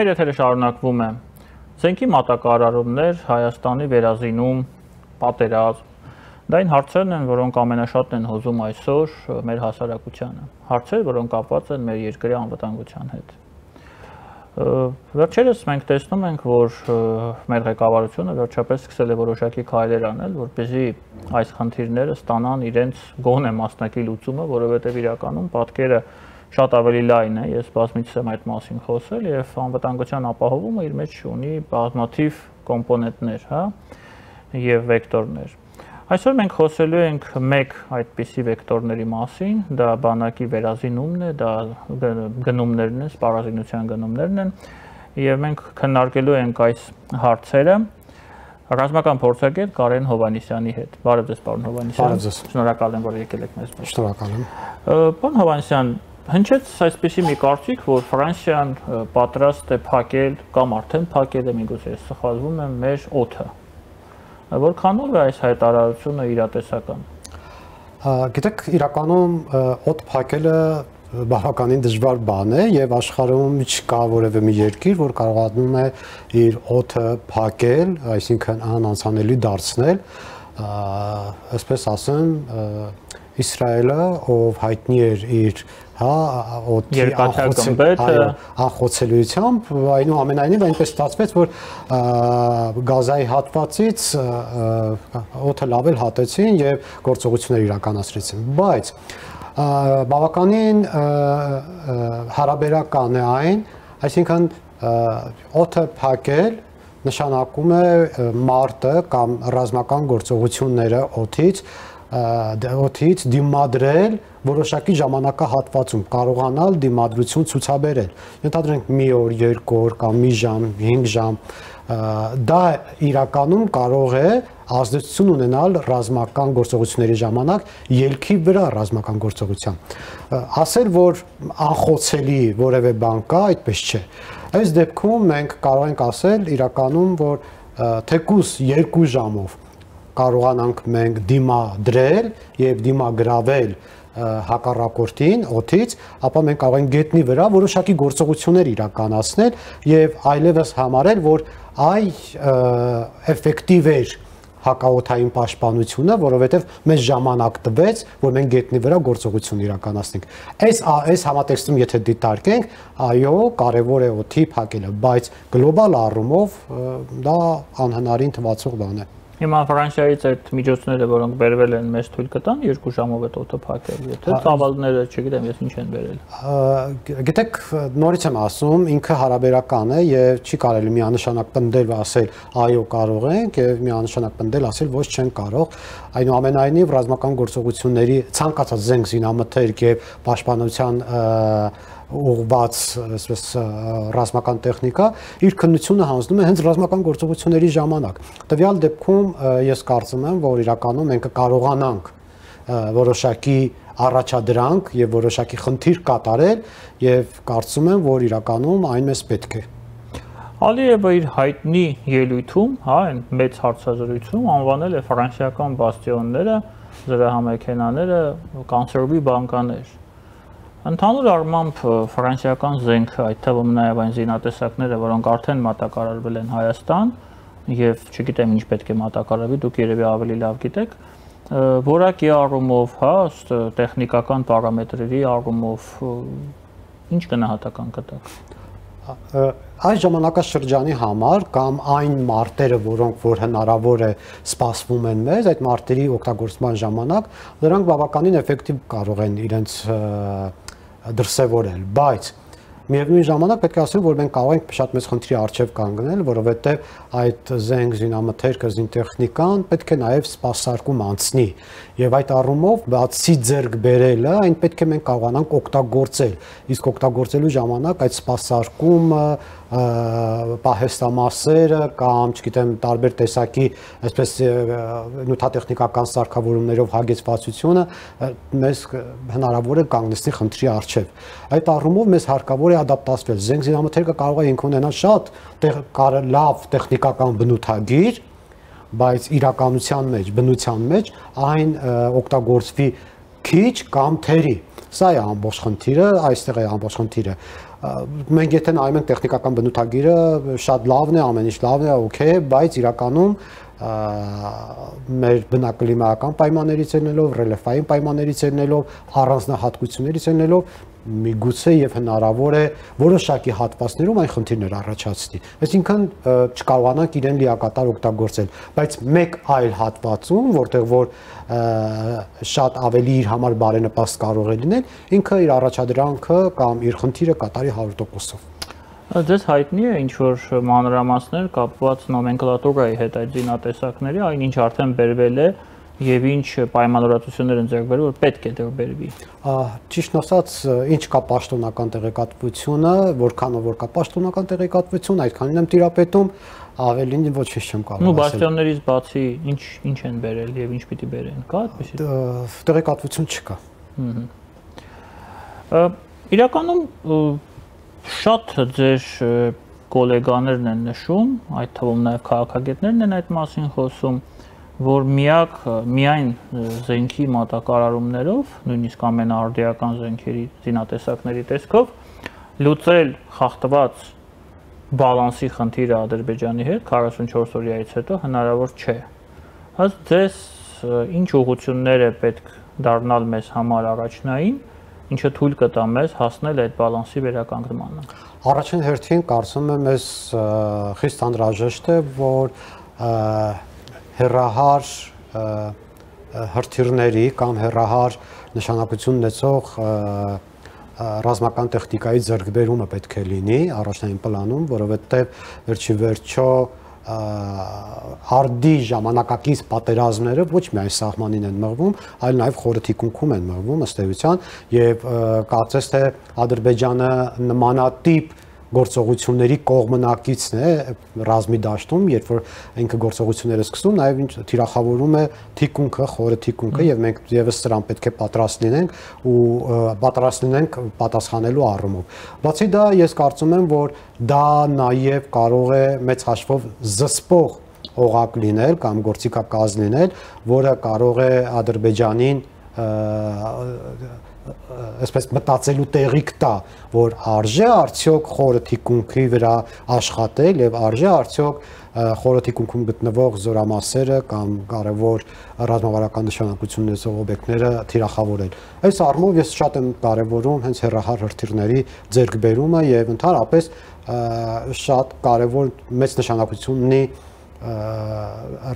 Մեր եթերը շարունակվում է։ Զենքի մատակարարումներ, Հայաստանի վերազինում, պատերազմ։ Դա այն հարցերն են, որոնք ամենաշատն են հոզում այսօր մեր հասարակությանը։ Հարցեր, որոնք կապված են մեր երկրի անվտանգության հետ։ Վերջերս մենք տեսնում ենք, որ մեր ղեկավարությունը վերջապես սկսել է որոշակի քայլեր անել, որպեսզի այս խնդիրները ստանան իրենց գոնե մասնակի լուծումը, որովհետև իրականում պատկերը շատ ավելի լայն է, ես բազմիցս եմ այդ մասին խոսել եւ անվտանգության ապահովումը իր մեջ ունի բազմաթիվ կոմպոնենտներ, հա, եւ վեկտորներ։ Այսօր մենք խոսելու ենք մեկ այդպիսի վեկտորների մասին, դա բանակի վերազինումն է, դա գնումներն են, սպառազինության գնումներն են, եւ մենք քննարկելու ենք այս հարցերը ռազմական փորձագետ Կարեն Հովանիսյանի հետ։ Բարև ձեզ, պարոն Հովանիսյան։ Բարև ձեզ։ Շնորհակալ եմ, որ եկել եք մեզ մոտ։ Շնորհակալ եմ։ Պարոն Հովանիսյան, հնչեց այսպեսի մի կարծիք, որ Ֆրանսիան պատրաստ է փակել կամ արդեն փակել է, միգուցե սխալվում եմ, մեր օթը։ Որքանով է այս հայտարարությունը իրատեսական։ Գիտեք, իրականում օդ փակելը բավականին դժվար բան է եւ աշխարհում չկա որևէ մի երկիր, որ կարողանում է իր օդը փակել, այսինքն անանցանելի դարձնել, այսպես ասեմ, Իսրայելը, ով հայտնի էր իր հա օդի անխոցելիությամբ, այնուամենայնիվ այնպես ստացվեց, որ գազայի հատվածից օդը լավել հատեցին եւ գործողություններ իրականացրեցին։ Բայց բավականին հարաբերական է այն, այսինքն օդը փակել նշանակում է մարտը կամ ռազմական գործողությունները օդից օթից դիմադրել որոշակի ժամանակահատվածում կարողանալ դիմադրություն ցուցաբերել։ Ենթադրենք մի օր, երկու օր կամ մի ժամ, 5 ժամ դա իրականում կարող է ազդեցություն ունենալ ռազմական գործողությունների ժամանակ ելքի վրա ռազմական գործողության։ Ասել, որ անխոցելի որևէ բան կա, այդպես չէ։ Այս դեպքում մենք կարող ենք ասել իրականում, որ թեկուս 2 ժամով կարողանանք մենք դիմա դրել եւ դիմա գրավել հակառակորդին օթից, ապա մենք կարող ենք գետնի վրա որոշակի գործողություններ իրականացնել եւ այլևս համարել, որ այ էֆեկտիվ էր հակաօթային պաշտպանությունը, որովհետև մեզ ժամանակ տվեց, որ մենք գետնի վրա գործողություն իրականացնենք։ Այս այս համատեքստում եթե դիտարկենք, այո, կարևոր է օթի փակելը, բայց գլոբալ առումով դա անհնարին թվացող բան է։ Հիմա Ֆրանսիայից այդ միջոցները, որոնք բերվել են, մեզ թույլ կտան երկու ժամով այդ օդը փակել, եթե ծավալները, չգիտեմ, ես ինչ են բերել։ Գիտեք, նորից եմ ասում, ինքը հարաբերական է եւ չի կարելի միանշանակ պնդել ու ասել այո կարող ենք եւ միանշանակ պնդել ասել ոչ չեն կարող։ Այնուամենայնիվ ռազմական գործողությունների ցանկացած զենք զինամթերք եւ պաշտպանության ուղված այսպես ռազմական տեխնիկա իր քննությունը հանձնում է հենց ռազմական գործողությունների ժամանակ։ Տվյալ դեպքում ես կարծում եմ, որ իրականում մենք կարողանանք որոշակի առաջադրանք եւ որոշակի խնդիր կատարել եւ կարծում եմ, որ իրականում այն մեզ պետք է։ Ալիևը իր հայտնի ելույթում, հա, այն մեծ հարցազրույցում անվանել է ֆրանսիական բաստիոնները, զրահամեքենաները կանսերվի բանկաներ Ընդհանուր առմամբ ֆրանսիական զենքը, այդ թվում նաև այն զինատեսակները, որոնք արդեն մատակարարվել են Հայաստան, եւ չգիտեմ ինչ պետք է մատակարարվի, դուք երևի ավելի լավ գիտեք, որակի առումով, հա, տեխնիկական պարամետրերի առումով ինչ գնահատական կտակ այս ժամանակաշրջանի համար կամ այն մարտերը, որոնք որ հնարավոր է սպասվում են մեզ, այդ մարտերի օգտագործման ժամանակ, նրանք բավականին էֆեկտիվ կարող են իրենց դրսևորել, բայց Միևնույն ժամանակ պետք է ասեմ, որ մենք կարող ենք շատ մեծ խնդրի առջև կանգնել, որովհետև այդ զենք զինամթերքը, զինտեխնիկան պետք է նաև սպասարկում անցնի։ Եվ այդ առումով բացի ձեռք բերելը, այն պետք է մենք կարողանանք օգտագործել։ Իսկ օգտագործելու ժամանակ այդ սպասարկումը պահեստամասերը կամ, չգիտեմ, տարբեր տեսակի, այսպես նյութատեխնիկական սարքավորումներով հագեցվածությունը մեզ հնարավոր է կանգնեցնի խնդրի առջև։ Այդ առումով մեզ հարկավոր է ադապտացվել։ Զենք զինամթերքը կարող է ինք ունենալ շատ լավ տեխնիկական բնութագիր, բայց իրականության մեջ, բնության մեջ այն օգտագործվի քիչ կամ թերի։ Սա է ամբողջ խնդիրը, այստեղ է ամբողջ խնդիրը մենք եթե նայում ենք տեխնիկական բնութագիրը, շատ լավն է, ամեն ինչ լավն է, օքեյ, բայց իրականում մեր բնակլիմայական պայմաններից ելնելով, ռելիեֆային պայմաններից ելնելով, առանձնահատկություններից ելնելով միգուցե եւ հնարավոր է որոշակի հատվածներում այն խնդիրներ առաջացնի։ Այսինքն չկարողանանք իրեն լիակատար օգտագործել, բայց մեկ այլ հատվածում, որտեղ որ շատ ավելի իր համար բարենպաստ կարող է լինել, ինքը իր առաջադրանքը կամ իր խնդիրը կատարի 100%-ով։ Ձեզ հայտնի է ինչ որ մանրամասներ կապված նոմենկլատուրայի հետ այդ զինատեսակների, այն ինչ արդեն բերվել է եւ ինչ պայմանավորվածություններ են ձեռք բերել, որ պետք է դեռ բերվի։ Ճիշտ ասած, ինչ կա պաշտոնական տեղեկատվությունը, որքանով որ կա պաշտոնական տեղեկատվություն, այդքանին եմ տիրապետում, ավելին ոչինչ չեմ կարող ասել։ Նու բաստիոններից բացի ինչ ինչ են բերել եւ ինչ պիտի բերեն, կա այդպեսի։ Տեղեկատվություն չկա։ Ահա։ Իրականում շատ ձեր գոլեգաներն են նշում, այդ թվում նաև քաղաքագետներն են այդ մասին խոսում, որ միակ միայն զենքի մատակարարումներով, նույնիսկ ամենաարդիական զենքերի զինատեսակների տեսքով լուծել խախտված բալանսի խնդիրը Ադրբեջանի հետ 44 օրյայից հետո հնարավոր չէ։ Հաց ձեզ ինչ ուղություններ է պետք դառնալ մեզ համար առաջնային, ինչը թույլ կտա մեզ հասնել այդ բալանսի վերականգնմանը։ Առաջին հերթին կարծում եմ ես խիստ անհրաժեշտ է, որ հերահար հրթիռների կամ հերահար նշանակություն ունեցող ռազմական տեխնիկայի ձեռքբերումը պետք է լինի առաջնային պլանում, որովհետև վերջի վերջո արդի ժամանակակից պատերազմները ոչ միայն սահմանին են մղվում, այլ նաև խորհրդիկունքում են մղվում ըստ էության եւ կարծես թե Ադրբեջանը նմանատիպ գործողությունների կողմնակիցն է ռազմի դաշտում, երբ որ ինքը գործողությունները սկսում, նաև ինչ թիրախավորում է թիկունքը, խորը թիկունքը եւ մենք եւս սրան պետք է պատրաստ լինենք ու պատրաստ լինենք պատասխանելու առումով։ Բացի դա, ես կարծում եմ, որ դա նաև կարող է մեծ հաշվով զսպող օղակ լինել կամ գործիքակազ լինել, որը կարող է Ադրբեջանին այսպես մտածելու տեղիք տա, որ արժե արդյոք խորը թիկունքի վրա աշխատել եւ արժե արդյոք խորը թիկունքում գտնվող զորամասերը կամ կարևոր ռազմավարական նշանակություն ունեցող օբյեկտները թիրախավորել։ Այս առումով ես շատ եմ կարևորում հենց հերահար հրթիռների ձեռքբերումը եւ ընդհանրապես շատ կարևոր մեծ նշանակություն ունի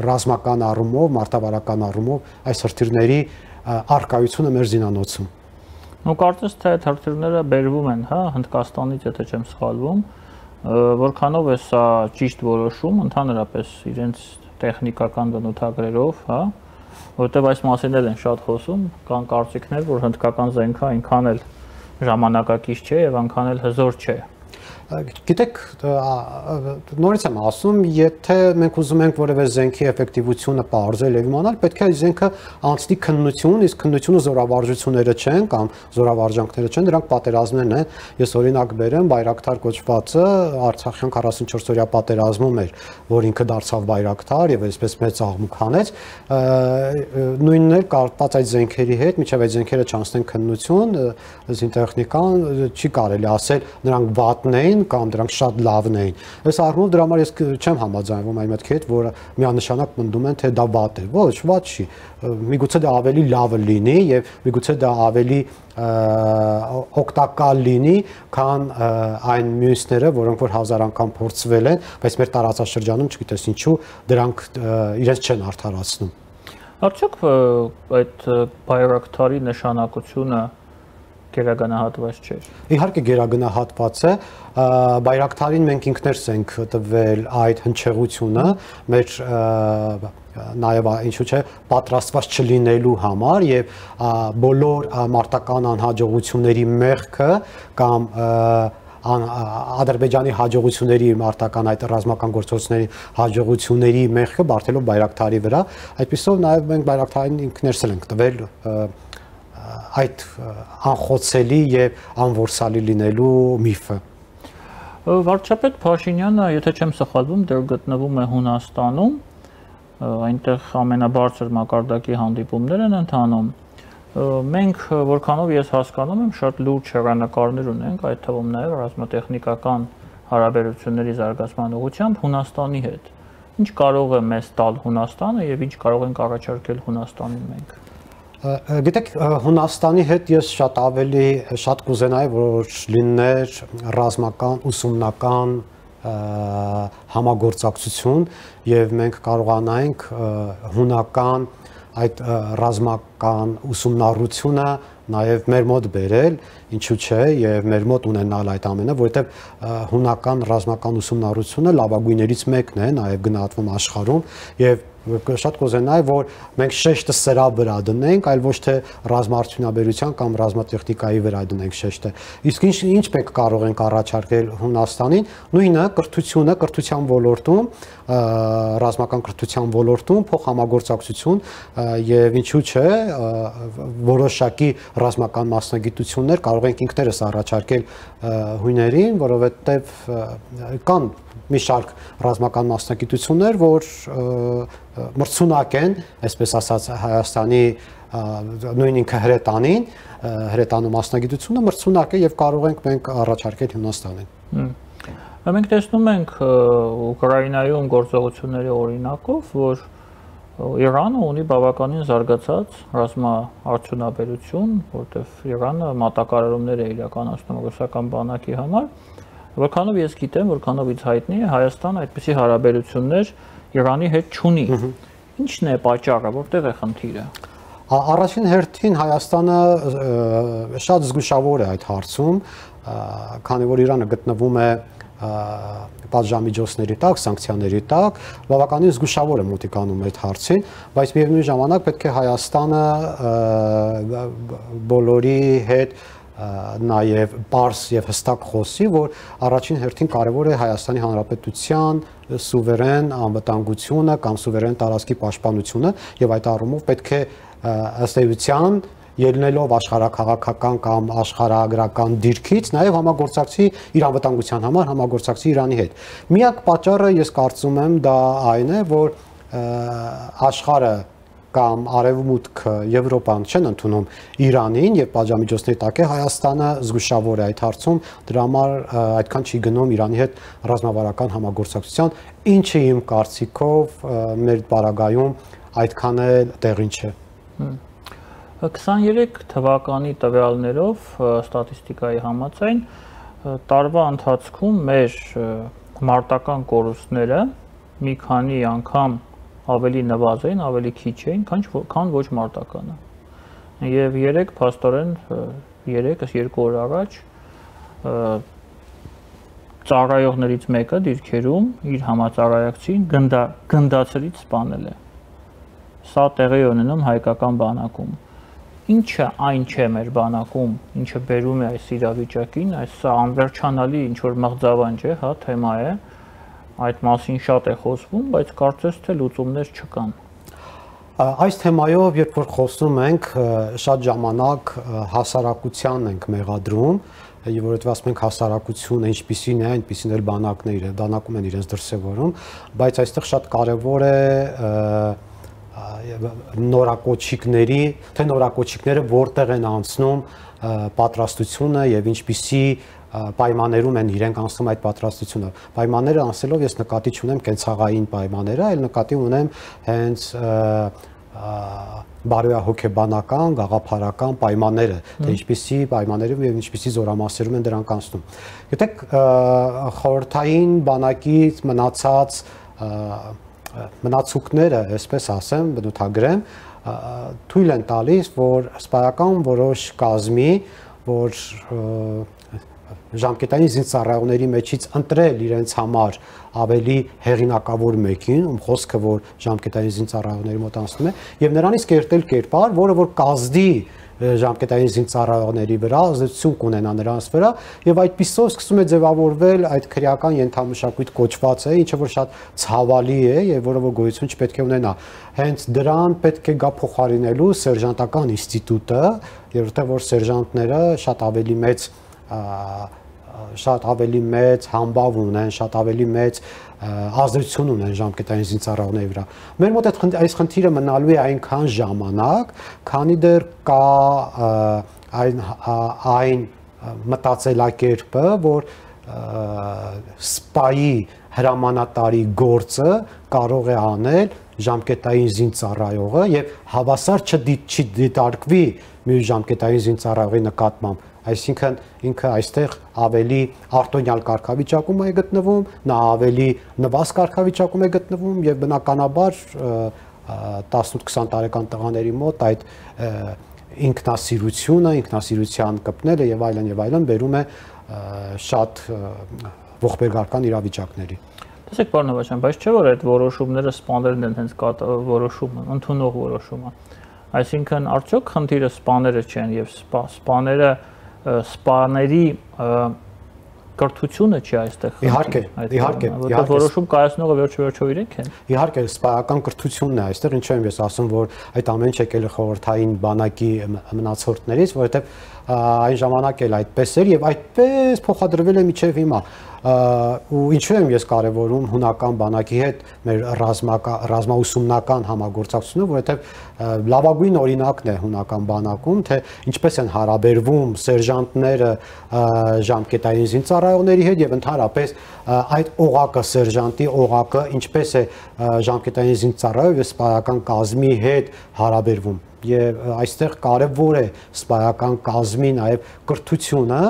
ռազմական առումով, մարտավարական առումով այս հրթիռների արկայությունը մեր զինանոցում։ Ու կարծես թե այդ հրթիռները բերվում են, հա, Հնդկաստանից, եթե չեմ սխալվում, որքանով է սա ճիշտ որոշում, ընդհանրապես իրենց տեխնիկական բնութագրերով, հա, որտեվ այս մասին էլ են շատ խոսում, կան կարծիքներ, որ հնդկական զենքը այնքան էլ ժամանակակից չէ եւ այնքան էլ հզոր չէ Գիտեք, նորից եմ ասում, եթե մենք ուզում ենք որևէ զենքի էֆեկտիվությունը բարձել եւ իմանալ, պետք է զենքը անցնի քննություն, իսկ քննությունը զորավարժությունները չեն կամ զորավարժանքները չեն, դրանք պատերազմներն են։ Ես օրինակ բերեմ Բայրակթար կոչվածը Արցախյան 44-օրյա պատերազմում էր, որ ինքը դարձավ Բայրակթար եւ այսպես մեծ աղմուկ հանեց։ Նույնն էլ կապված այդ զենքերի հետ, միջև այդ զենքերը չանցնեն քննություն, զինտեխնիկան չի կարելի ասել նրանք վատն էին էին կամ դրանք շատ լավն էին։ Այս առումով դրա համար ես չեմ համաձայնվում այն մտքի հետ, որ միանշանակ մնդում են թե դա վատ է։ Ոչ, վատ չի։ Միգուցե դա ավելի լավը լինի եւ միգուցե դա ավելի օգտակալ լինի, քան այն մյուսները, որոնք որ հազար անգամ փորձվել են, բայց մեր տարածաշրջանում չգիտես ինչու դրանք իրենց չեն արդարացնում։ Արդյոք այդ բայրակտարի նշանակությունը գերագնահատված չէր։ Իհարկե գերագնահատված է, բայրակթարին մենք ինքներս ենք տվել այդ հնչեղությունը մեր նաև ինչու՞ չէ պատրաստված չլինելու համար եւ բոլոր մարտական անհաջողությունների մեղքը կամ Ադրբեջանի հաջողությունների մարտական այդ ռազմական գործողությունների հաջողությունների մեղքը բարթելով բայրակթարի վրա այդպեսով նաև մենք բայրակթարին ինքներս ենք տվել այդ անխոցելի եւ անորսալի լինելու միֆը։ Վարչապետ Փաշինյանը, եթե չեմ սխալվում, դեռ գտնվում է Հունաստանում, այնտեղ ամենաբարձր մակարդակի հանդիպումներ են ընթանում մենք որքանով ես հասկանում եմ շատ լուրջ հեռանկարներ ունենք, այդ թվում նաև ռազմատեխնիկական հարաբերությունների զարգացման ուղղությամբ Հունաստանի հետ։ Ինչ կարող է մեզ տալ Հունաստանը եւ ինչ կարող ենք առաջարկել Հունաստանին մենք։ Գիտեք, Հունաստանի հետ ես շատ ավելի շատ կուզենայի, որ լիներ ռազմական, ուսումնական համագործակցություն եւ մենք կարողանայինք հունական այդ ռազմական ուսումնառությունը նաև մեր մոտ բերել, ինչու՞ չէ, եւ մեր մոտ ունենալ այդ ամենը, որովհետեւ հունական ռազմական ուսումնառությունը լավագույններից մեկն է, նաև գնահատվում աշխարհում եւ շատ կուզենայի, որ մենք շեշտը սրա վրա դնենք, այլ ոչ թե ռազմաարդյունաբերության կամ ռազմատեխնիկայի վրա դնենք շեշտը։ Իսկ ինչ ինչ պետք կարող ենք առաջարկել Հունաստանին, նույնը կրթությունը, կրթության ոլորտում, ռազմական կրթության ոլորտում փոխհամագործակցություն եւ ինչու՞ չէ, որոշակի ռազմական մասնագիտություններ կարող ենք ինքներս առաջարկել հույներին, որովհետեւ կան մի շարք ռազմական մասնագիտություններ, որ մրցունակ են, այսպես ասած Հայաստանի նույն ինքը հրետանին, հրետանու մասնագիտությունը մրցունակ է եւ կարող ենք մենք առաջարկել Հունաստանին։ Մենք տեսնում ենք Ուկրաինայում գործողությունների օրինակով, որ Իրանը ունի բավականին զարգացած ռազմաարդյունաբերություն, որտեղ Իրանը մատակարարումներ է իրականացնում ռուսական բանակի համար, Որքանով ես գիտեմ, որքանով ինձ հայտնի է, Հայաստանը այդպիսի հարաբերություններ Իրանի հետ չունի։ Ինչն է պատճառը, որտեղ է խնդիրը։ Առաջին հերթին Հայաստանը շատ զգուշավոր է այդ հարցում, քանի որ Իրանը գտնվում է պատժամիջոցների տակ, սանկցիաների տակ, բավականին զգուշավոր է մոտիկանում այդ հարցին, բայց միևնույն ժամանակ պետք է Հայաստանը բոլորի հետ նաև པարս եւ հստակ խոսի, որ առաջին հերթին կարևոր է Հայաստանի Հանրապետության սուվերեն անվտանգությունը կամ սուվերեն տարածքի պաշտպանությունը եւ այդ առումով պետք է ըստ էության ելնելով աշխարհակաղակական կամ աշխարհագրական դիրքից նաև համագործակցի իր անվտանգության համար համագործակցի Իրանի հետ։ Միակ պատճառը ես կարծում եմ դա այն է, որ աշխարհը կամ արևմուտքը Եվրոպան չեն ընդունում Իրանին եւ պատժամիջոցների տակ է Հայաստանը զգուշավոր է այդ հարցում դրա համար այդքան չի գնում Իրանի հետ ռազմավարական համագործակցության ինչը իմ կարծիքով մեր բարագայում այդքան է տեղին չէ 23 թվականի տվյալներով ստատիստիկայի համաձայն տարվա ընթացքում մեր մարտական կորուստները մի քանի անգամ ավելի նվազային, ավելի քիչ էին, քան քան ոչ մարտականը։ Եվ 3 փաստորեն 3-ս 2 օր առաջ ծառայողներից մեկը դիրքերում իր համածառայակցին գնդա գնդացրից սպանել է։ Սա տեղի ունենում հայկական բանակում։ Ինչը այն չէ մեր բանակում, ինչը բերում է այս իրավիճակին, այս սա անվերջանալի ինչ որ մղձավանջ է, հա, թեմա է, այդ մասին շատ է խոսվում, բայց կարծես թե լուծումներ չկան։ Այս թեմայով երբ որ խոսում ենք, շատ ժամանակ հասարակության ենք մեղադրում, եւ որովհետեւ ասում ենք հասարակությունը ինչպիսին է, այնպիսին էլ բանակները, բանակում են իրենց դրսևորում, բայց այստեղ շատ կարեւոր է նորակոչիկների, թե նորակոչիկները որտեղ են անցնում պատրաստությունը եւ ինչպիսի պայմաններում են իրենք անցնում այդ պատրաստությունը։ Պայմանները անցելով ես նկատի չունեմ կենցաղային պայմանները, այլ նկատի ունեմ հենց բարոյահոգեբանական, գաղափարական պայմանները, թե ինչպիսի պայմաններում եւ ինչպիսի զորամասերում են դրանք անցնում։ Գիտեք, խորթային բանակից մնացած մնացուկները, այսպես ասեմ, բնութագրեմ, թույլ են տալիս, որ սպայական որոշ կազմի, որ ժամկետային զինծառայողների մեջից ընտրել իրենց համար ավելի հեղինակավոր մեկին, ում խոսքը որ ժամկետային զինծառայողների մոտ անցնում է, եւ նրանից կերտել կերպար, որը որ կազդի ժամկետային զինծառայողների վրա ազդեցություն կունենա նրանց վրա եւ այդպիսով սկսում է ձևավորվել այդ քրեական ենթամշակույթ կոչված է, ինչը որ շատ ցավալի է եւ որը որ գոյություն չպետք է ունենա։ Հենց դրան պետք է գա փոխարինելու սերժանտական ինստիտուտը, երբ որ սերժանտները շատ ավելի մեծ շատ ավելի մեծ համբավ ունեն, շատ ավելի մեծ ազդեցություն ունեն ժամկետային զինծառայողների վրա։ Մեր մոտ այդ այս խնդիրը մնալու է այնքան ժամանակ, քանի դեռ կա այն այն մտածելակերպը, որ սպայի հրամանատարի գործը կարող է անել ժամկետային զինծառայողը եւ հավասար չդիտարկվի մի ժամկետային զինծառայողի նկատմամբ այսինքն ինքը այստեղ ավելի արտոնյալ կարգավիճակում է գտնվում, նա ավելի նվազ կարգավիճակում է գտնվում եւ բնականաբար 18-20 տարեկան տղաների մոտ այդ ինքնասիրությունը, ինքնասիրության կպնելը եւ այլն եւ այլն բերում է շատ ողբերգական իրավիճակների։ Տեսեք, պարոն Նավաշյան, բայց չէ՞ որ այդ որոշումները սպաներն են հենց որոշումը, ընդունող որոշումը։ Այսինքն, արդյոք խնդիրը սպաները չեն եւ սպաները սպաների կրթությունը չի այստեղ։ Իհարկե, իհարկե, որտեղ որոշում կայացնողը վերջ-վերջով իրենք են։ Իհարկե, սպայական կրթությունն է այստեղ, ինչու եմ ես ասում, որ այդ ամեն ինչ եկել է խորհրդային բանակի մնացորդներից, որովհետև այն ժամանակ էլ այդպես էր եւ այդպես փոխադրվել է միջև հիմա ու ինչու եմ ես կարևորում հունական բանակի հետ մեր ռազմական ռազմաուսումնական համագործակցությունը, որովհետև լավագույն օրինակն է հունական բանակում, թե ինչպես են հարաբերվում սերժանտները ժամկետային զինծառայողների հետ եւ ընդհանրապես այդ օղակը սերժանտի օղակը ինչպես է ժամկետային զինծառայող եւ սպայական կազմի հետ հարաբերվում եւ այստեղ կարեւոր է սպայական կազմի նաեւ կրթությունը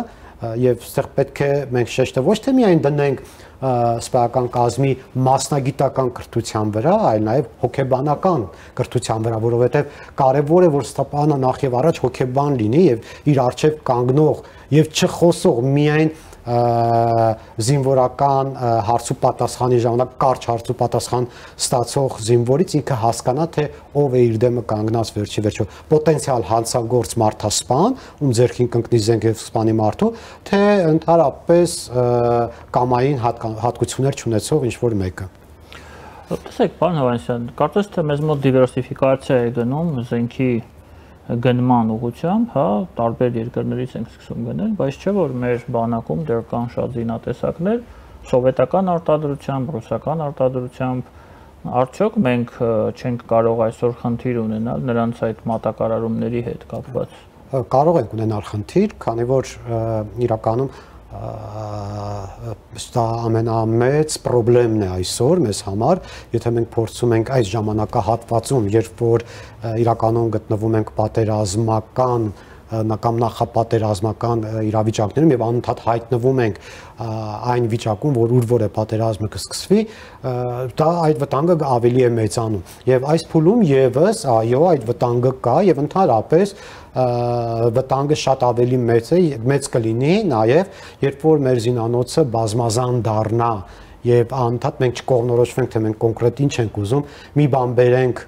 եւ այստեղ պետք է մենք շեշտը ոչ թե միայն դնենք սպայական կազմի մասնագիտական կրթության վրա, այլ նաև հոգեբանական կրթության վրա, որովհետև կարևոր է որ ստապանը նախ եւ առաջ հոգեբան լինի եւ իր արժեվ կանգնող եւ չխոսող միայն զինվորական հարցու պատասխանի ժամանակ կարճ հարցու պատասխան ստացող զինվորից ինքը հասկանա թե ով է իր դեմը կանգնած վերջի վերջո պոտենցիալ հանցագործ մարդասպան ում ձերքին կընկնի զենք եւ սպանի մարդու թե ընդհանրապես կամային հատկություններ ունեցող ինչ որ մեկը Տեսեք, պարոն Հովանեսյան, կարծես թե մեզ մոտ դիվերսիֆիկացիա է գնում զենքի գնման ուղությամբ, հա, տարբեր երկրներից ենք սկսում գնել, բայց չէ որ մեր բանակում դեռ կան շատ զինատեսակներ սովետական արտադրությամբ, ռուսական արտադրությամբ, արդյոք մենք չենք կարող այսօր խնդիր ունենալ նրանց այդ մատակարարումների հետ կապված։ Կարող ենք ունենալ խնդիր, քանի որ իրականում դա ամենամեծ խնդրեմն է այսօր մեզ համար, եթե մենք փորձում ենք այս ժամանակահատվածում, երբ որ իրականում գտնվում ենք պատերազմական կամ նախապատերազմական իրավիճակներում եւ անընդհատ հայտնվում ենք այն վիճակում, որ ուր որ է պատերազմը կսկսվի, դա այդ վտանգը ավելի է մեծանում։ Եվ այս փուլում եւս, այո, այդ վտանգը կա եւ ընդհանրապես վտանգը շատ ավելի մեծ է, մեծ կլինի նաև, երբ որ մեր զինանոցը բազմազան դառնա եւ անընդհատ մենք չկողնորոշվենք թե մենք կոնկրետ ինչ ենք ուզում մի բան բերենք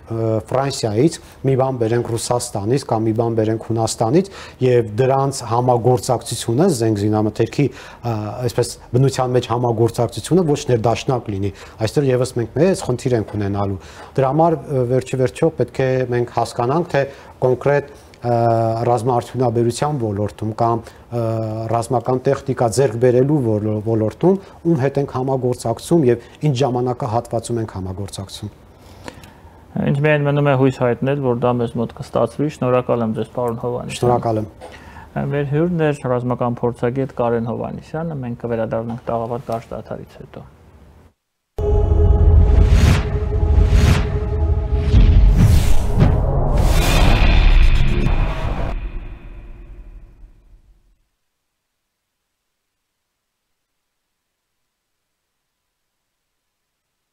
Ֆրանսիայից մի բան բերենք Ռուսաստանից կամ մի բան բերենք Հունաստանից եւ դրանց համագործակցությունը զենք զինամթերքի այսպես բնության մեջ համագործակցությունը ոչ ներդաշնակ լինի այստեղ եւս մենք մեծ խնդիր ենք ունենալու դրա համար վերջի վերջո պետք է մենք հասկանանք թե կոնկրետ ռազմաարդյունաբերության ոլորտում կամ ռազմական տեխնիկա ձեռք բերելու ոլորտում ում հետ ենք համագործակցում եւ ինչ ժամանակահատվածում ենք համագործակցում Ինչ միայն մնում է հույս հայտնել, որ դա մեզ մոտ կստացվի։ Շնորհակալ եմ ձեզ, պարոն Հովանեսյան։ Շնորհակալ եմ։ Մեր հյուրն էր ռազմական փորձագետ Կարեն Հովանեսյանը։ Մենք կվերադառնանք տաղավար կարճ դաթարից հետո։